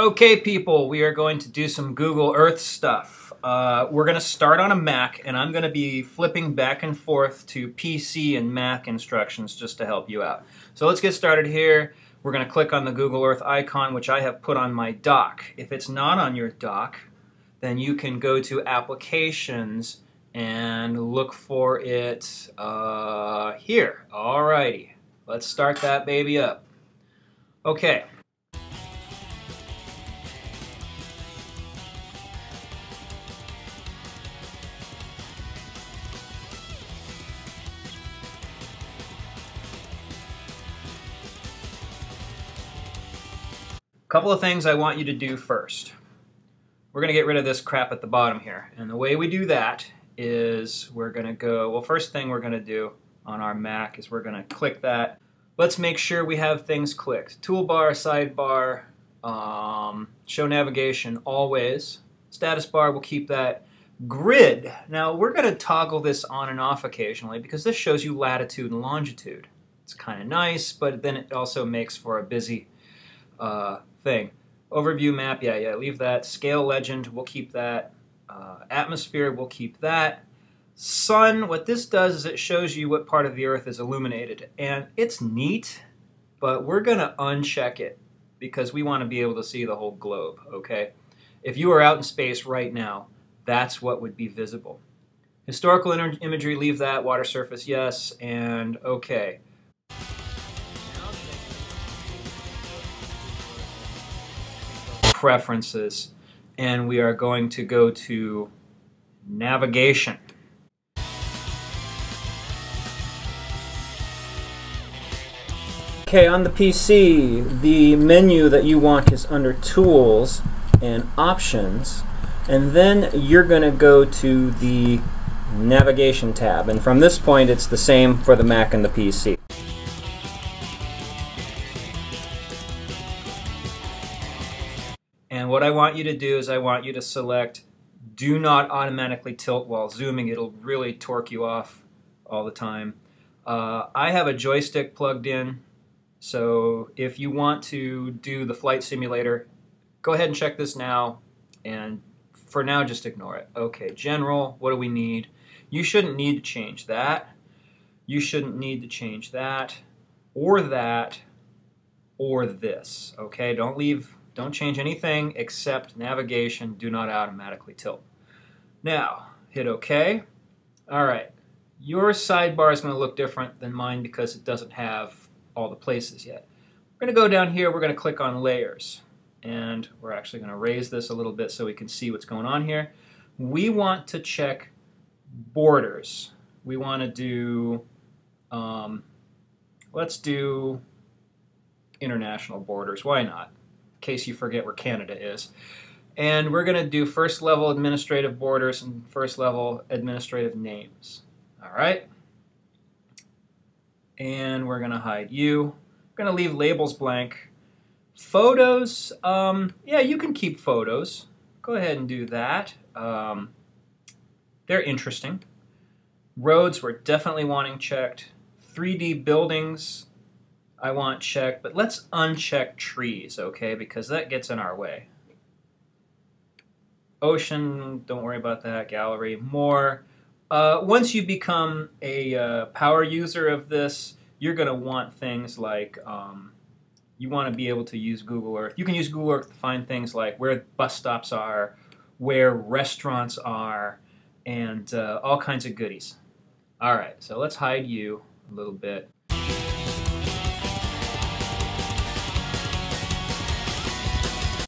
Okay, people, we are going to do some Google Earth stuff. Uh, we're going to start on a Mac, and I'm going to be flipping back and forth to PC and Mac instructions just to help you out. So let's get started here. We're going to click on the Google Earth icon, which I have put on my dock. If it's not on your dock, then you can go to Applications and look for it uh, here. Alrighty, let's start that baby up. Okay, couple of things I want you to do first. We're going to get rid of this crap at the bottom here. And the way we do that is we're going to go, well, first thing we're going to do on our Mac is we're going to click that. Let's make sure we have things clicked. Toolbar, sidebar, um, show navigation always. Status bar, we'll keep that. Grid, now we're going to toggle this on and off occasionally because this shows you latitude and longitude. It's kind of nice, but then it also makes for a busy uh, thing. Overview map, yeah, yeah, leave that. Scale legend, we'll keep that. Uh, atmosphere, we'll keep that. Sun, what this does is it shows you what part of the Earth is illuminated. And it's neat, but we're going to uncheck it because we want to be able to see the whole globe, okay? If you were out in space right now, that's what would be visible. Historical imagery, leave that. Water surface, yes. And okay. Preferences and we are going to go to navigation. Okay, on the PC, the menu that you want is under Tools and Options, and then you're going to go to the Navigation tab. And from this point, it's the same for the Mac and the PC. And what I want you to do is I want you to select do not automatically tilt while zooming. It'll really torque you off all the time. Uh, I have a joystick plugged in, so if you want to do the flight simulator, go ahead and check this now, and for now just ignore it. Okay, general, what do we need? You shouldn't need to change that. You shouldn't need to change that, or that, or this. Okay, don't leave don't change anything except navigation. Do not automatically tilt. Now, hit OK. All right. Your sidebar is going to look different than mine because it doesn't have all the places yet. We're going to go down here. We're going to click on Layers. And we're actually going to raise this a little bit so we can see what's going on here. We want to check borders. We want to do, um, let's do international borders. Why not? Case you forget where Canada is. And we're going to do first level administrative borders and first level administrative names. All right. And we're going to hide you. We're going to leave labels blank. Photos, um, yeah, you can keep photos. Go ahead and do that. Um, they're interesting. Roads, we're definitely wanting checked. 3D buildings, I want check, but let's uncheck trees, okay, because that gets in our way. Ocean, don't worry about that. Gallery, more. Uh, once you become a uh, power user of this, you're going to want things like um, you want to be able to use Google Earth. You can use Google Earth to find things like where bus stops are, where restaurants are, and uh, all kinds of goodies. All right, so let's hide you a little bit.